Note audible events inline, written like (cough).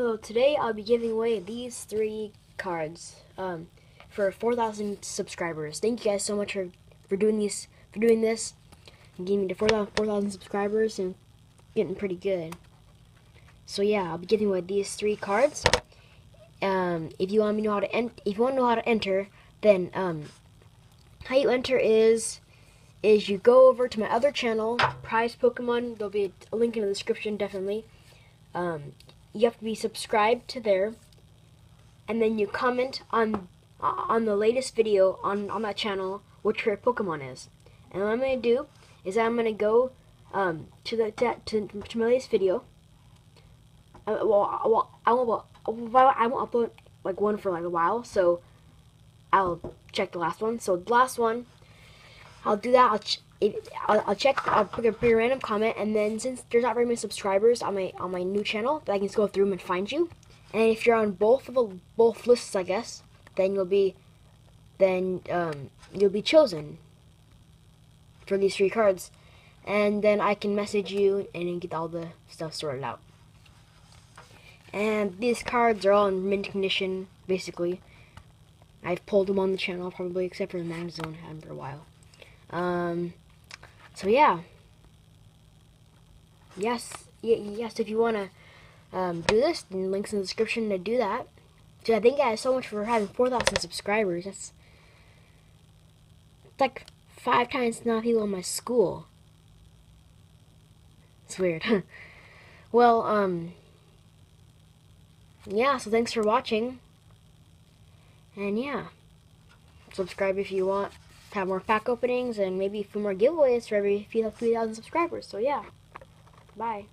Hello, today I'll be giving away these three cards um, for 4,000 subscribers. Thank you guys so much for, for doing these for doing this and getting me to 4,000 4, subscribers and getting pretty good. So yeah, I'll be giving away these three cards. Um, if you want me to know how to if you want to know how to enter, then um, how you enter is is you go over to my other channel, Prize Pokemon. There'll be a link in the description, definitely. Um, you have to be subscribed to there, and then you comment on on the latest video on on that channel which your Pokemon is. And what I'm gonna do is I'm gonna go um, to the to, to, to my latest video. Uh, well, well, I won't I won't upload like one for like a while, so I'll check the last one. So the last one, I'll do that. I'll. I'll, I'll, check. I'll put a, pretty random comment, and then since there's not very many subscribers on my on my new channel, I can just go through them and find you. And if you're on both of the, both lists, I guess, then you'll be then um, you'll be chosen for these three cards, and then I can message you and get all the stuff sorted out. And these cards are all in mint condition, basically. I've pulled them on the channel, probably, except for the Magnezone, I them for a while. Um, so yeah. Yes, yes, if you want to um, do this, then links in the description to do that. So I thank you guys so much for having 4,000 subscribers. That's like five times the people in my school. It's weird. (laughs) well, um, yeah, so thanks for watching. And yeah, subscribe if you want have more pack openings and maybe a few more giveaways for every few thousand subscribers. So yeah, bye.